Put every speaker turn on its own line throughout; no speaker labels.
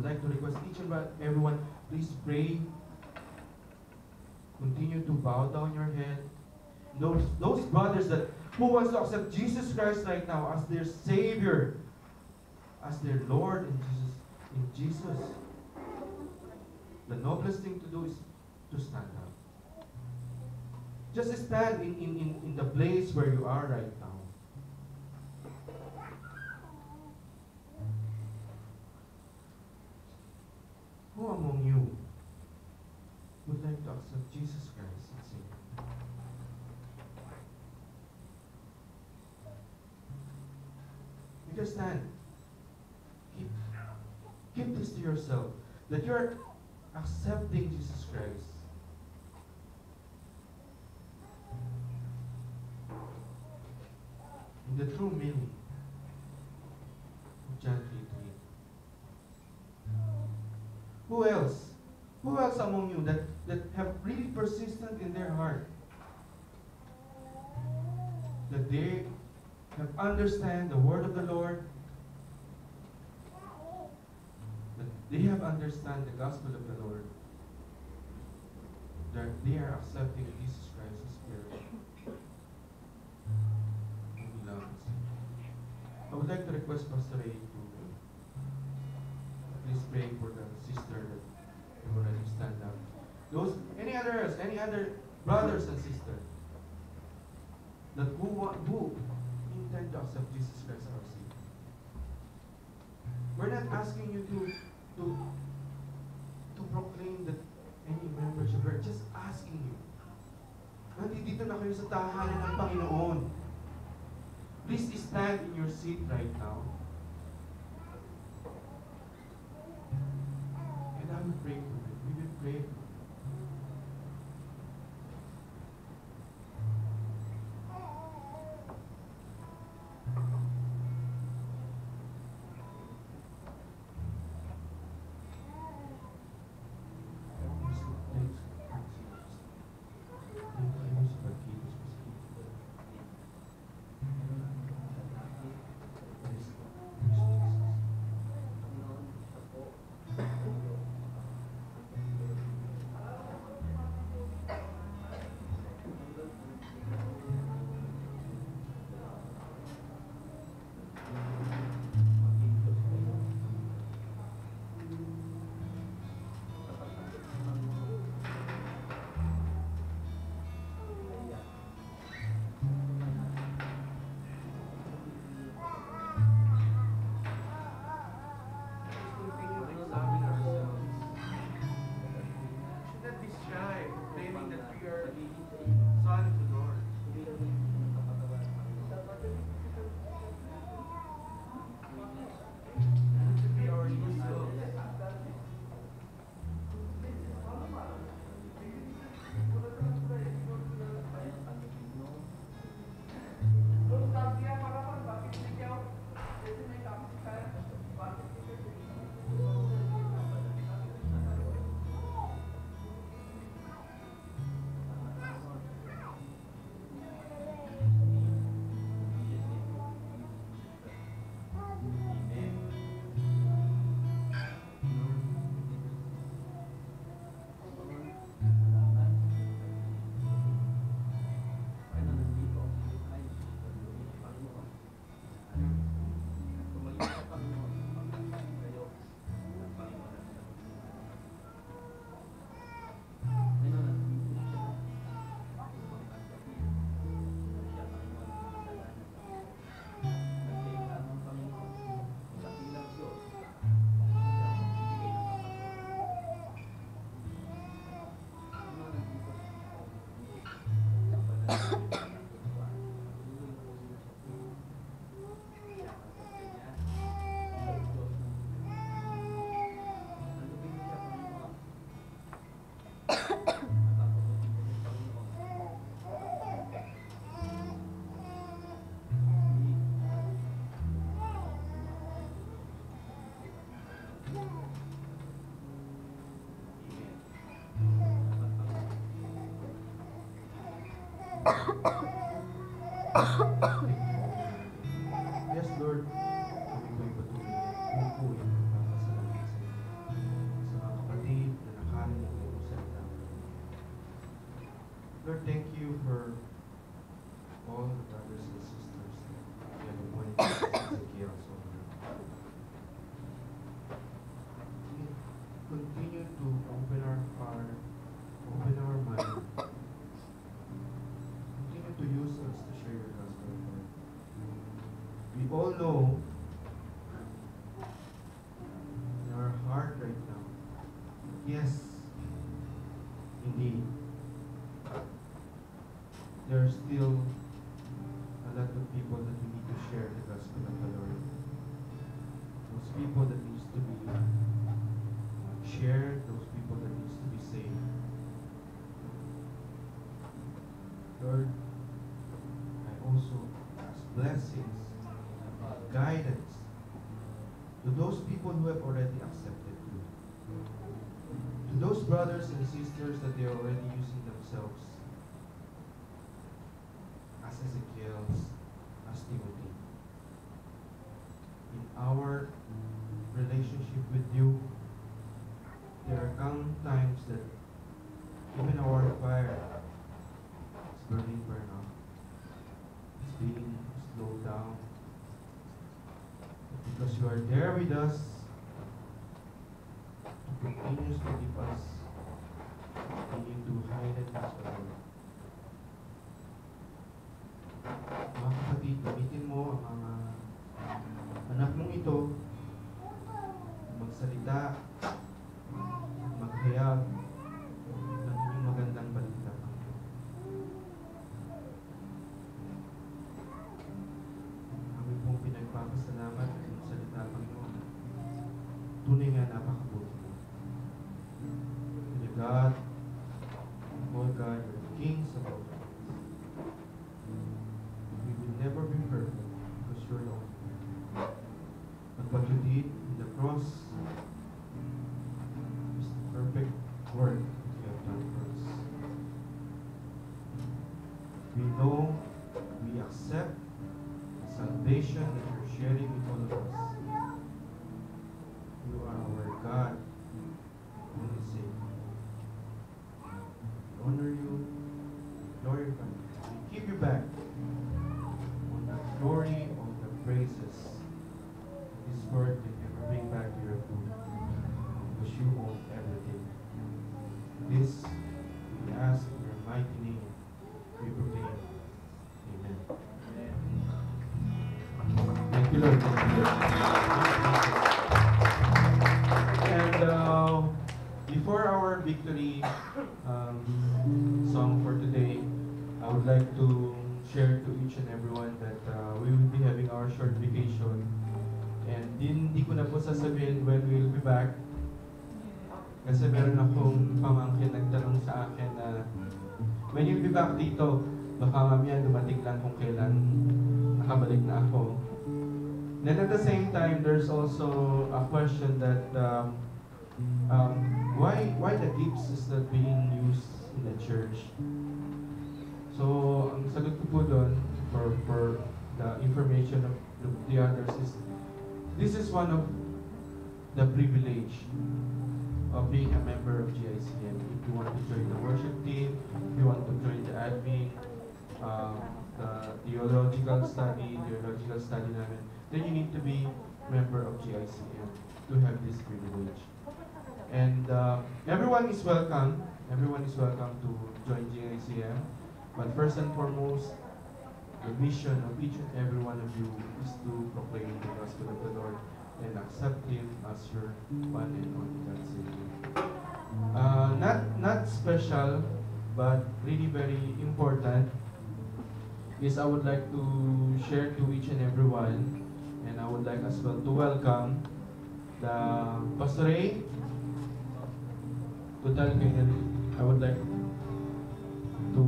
would like to request each and everyone, please pray. Continue to bow down your head. Those, those brothers that who wants to accept Jesus Christ right now as their Savior, as their Lord in Jesus, in Jesus, the noblest thing to do is to stand up. Just stand in, in, in, in the place where you are right now. Who among you to accept Jesus Christ as Savior? You stand. Keep, keep this to yourself that you're accepting Jesus Christ. In the true meaning of John 3 Who else? Who else among you that, that have really persistent in their heart? That they have understand the word of the Lord. That they have understand the gospel of the Lord. That they are accepting Jesus Christ as Spirit. I would like to request Pastor Ray to please pray for the sister that you want to stand up. Those any others, any other brothers and sisters that who want who intend to accept Jesus Christ as our Savior. We're not asking you to to to proclaim that any membership. We're just asking you. Nandito na kayo sa tahanan ng Panginoon. Please stand in your seat right now. And I will pray for you. We will pray for you. Continue to examine ourselves. We should not be shy proclaiming that we are son of the Lord. It should be our usual. yes, Lord. Kami po'y patuloy na kumukuhin Lord, thank you for all the know in our heart right now, yes, indeed, there are still a lot of people that we need to share the gospel of the Lord. Those people that needs to be shared, those people that needs to be saved. Lord, to those people who have already accepted you. To those brothers and sisters that they are already using themselves as Ezekiel's, as Timothy. In our relationship with you, there are times that even our fire pinagpapasalamat sa salita, Panginoon. Tunay nga napakabuti mo. You're the God, oh God, you're the kings of all kings. We will never be perfect because you're the only one. But what you did in the cross mighty name. We proclaim. Amen. Thank you, Lord. Thank you. And uh, before our victory um, song for today, I would like to share to each and everyone that uh, we will be having our short vacation. And din, di ko na po sasabihin when we will be back. Kasi meron akong pamangkin nagtanong sa akin na when you'll be back dito, baka mamaya dumating lang kung kailan nakabalik na ako. Then at the same time, there's also a question that um, um, why why the gifts is not being used in the church? So, ang sagot ko po doon for, for the information of the, the others is this is one of the privilege of being a member of GICM. If you want to join the worship team, if you want to join the admin, um, the theological study, theological study namin, then you need to be member of GICM to have this privilege. And uh, everyone is welcome. Everyone is welcome to join GICM. But first and foremost, the mission of each and every one of you is to proclaim the gospel of the Lord and accept Him as your one and only God Savior. Uh, not not special, but really very important is I would like to share to each and every one, and I would like as well to welcome the Pastor Ray to tell na I would like to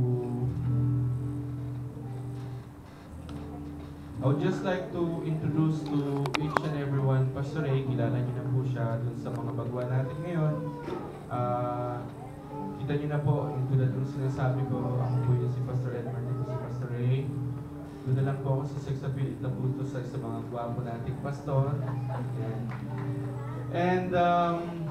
I would just like to introduce to each and everyone, Ray, kilala niyo na po siya dun sa mga bagwa natin ngayon. Ah, kita niyo na po, yung tulad ng sinasabi ko, ako po yun si Pastor Edmar, dito si Pastor Ray. Doon na lang po ako sa sex appeal na po sa isa mga gwapo nating pastor. And, and um,